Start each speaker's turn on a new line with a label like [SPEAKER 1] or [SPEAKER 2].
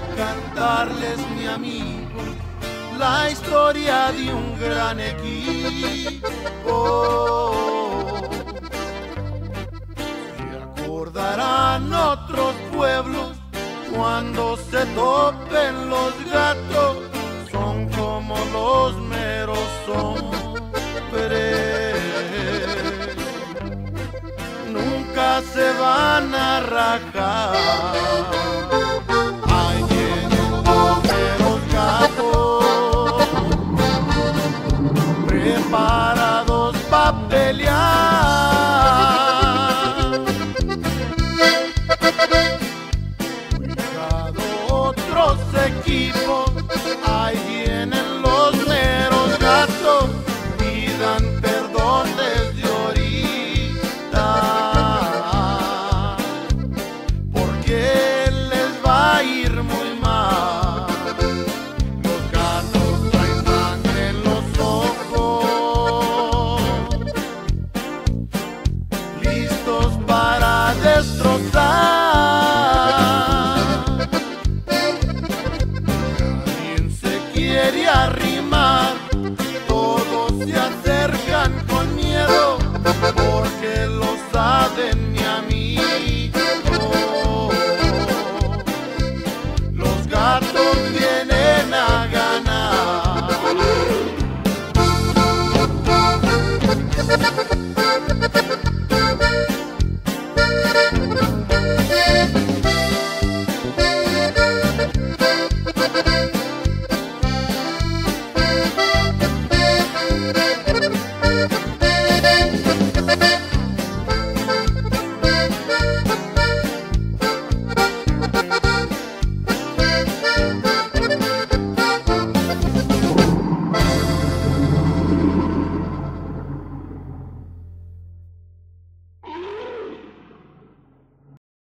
[SPEAKER 1] contarles, mi amigo, la historia de un gran equipo. Se acordarán otros pueblos cuando se topen los gatos, son como los meros hombres. Nunca se van a rajar. para dos papeles. quiere arrimar, todo se hace.